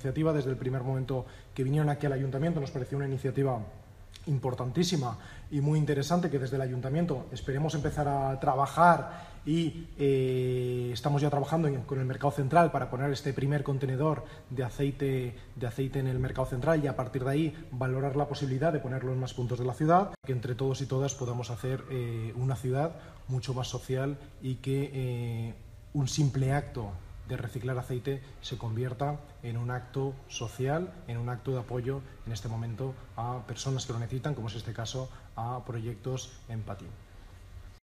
iniciativa desde el primer momento que vinieron aquí al ayuntamiento. Nos pareció una iniciativa importantísima y muy interesante que desde el ayuntamiento esperemos empezar a trabajar y eh, estamos ya trabajando con el mercado central para poner este primer contenedor de aceite, de aceite en el mercado central y a partir de ahí valorar la posibilidad de ponerlo en más puntos de la ciudad, que entre todos y todas podamos hacer eh, una ciudad mucho más social y que eh, un simple acto de reciclar aceite se convierta en un acto social, en un acto de apoyo en este momento a personas que lo necesitan, como es este caso, a proyectos en Patín.